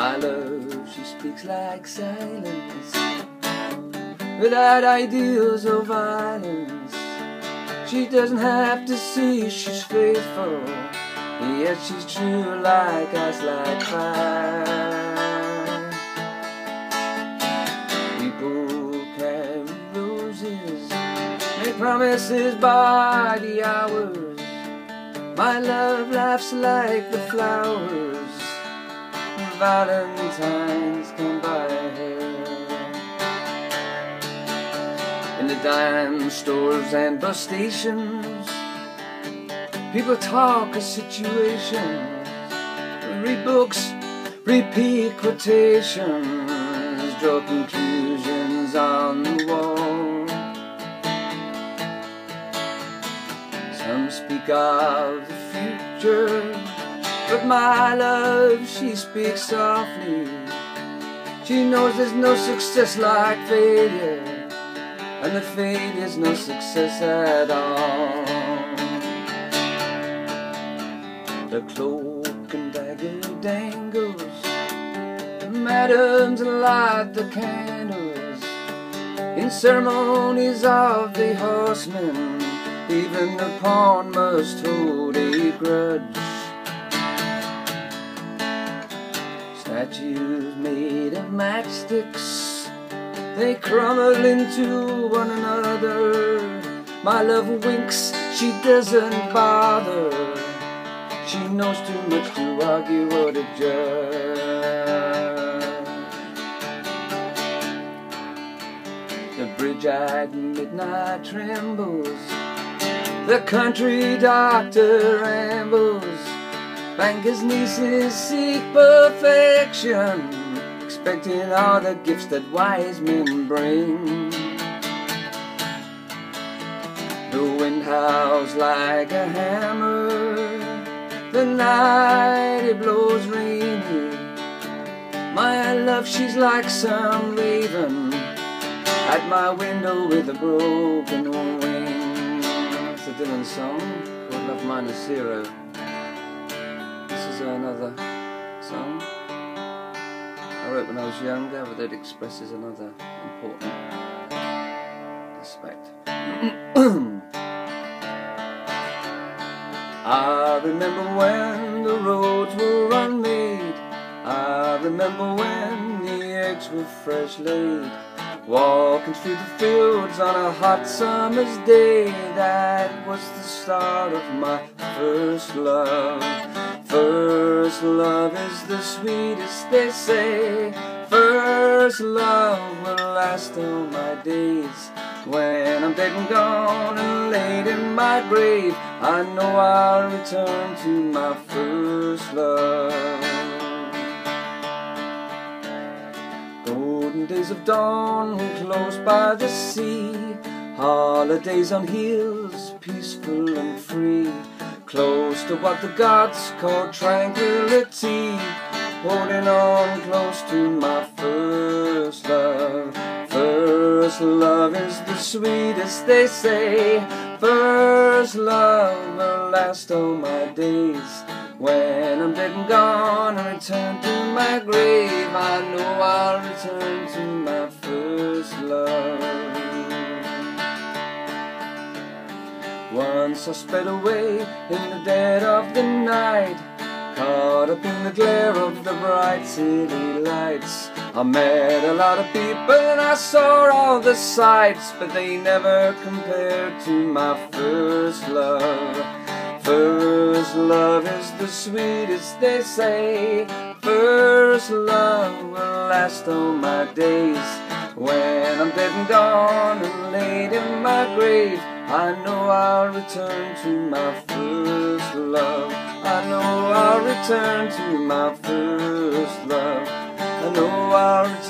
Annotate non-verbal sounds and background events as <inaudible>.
My love, she speaks like silence without ideals of violence. She doesn't have to see she's faithful, yet she's true like ice, like fire. People carry roses, make promises by the hours. My love laughs like the flowers. Valentines come by her. In the dime stores and bus stations, people talk of situations, read books, repeat quotations, draw conclusions on the wall. Some speak of the future, but my love, she speaks softly. She knows there's no success like failure, and the failure's no success at all. The cloak and dagger dangles, the madams light the candles. In ceremonies of the horsemen, even the pawn must hold a grudge. Statues made of matchsticks, they crumble into one another. My love winks, she doesn't bother. She knows too much to argue or to judge. The bridge at midnight trembles. The country doctor rambles. Banker's nieces seek perfection, expecting all the gifts that wise men bring. The wind howls like a hammer, the night it blows rainy. My love, she's like some raven at my window with a broken wing. It's a Dylan song called Love Minus Zero. Another song I wrote when I was younger, but it expresses another important aspect. <coughs> I remember when the roads were unmade. I remember when the eggs were fresh laid. Walking through the fields on a hot summer's day, that was the start of my first love. First love is the sweetest, they say. First love will last all my days. When I'm dead and gone and laid in my grave, I know I'll return to my first love. Golden days of dawn close by the sea, holidays on hills, peaceful and free, close to what the gods call tranquility, holding on close to my first love. First love is the sweetest, they say. First love will last all my days. When I'm dead and gone and return to my grave, I know I'll return to my first love. Once I sped away in the dead of the night, caught up in the glare of the bright city lights. I met a lot of people and I saw all the sights, but they never compared to my first love. First love is the sweetest, they say. First love will last all my days. When I'm dead and gone and laid in my grave, I know I'll return to my first love. I know I'll return to my first love. I know I'll return.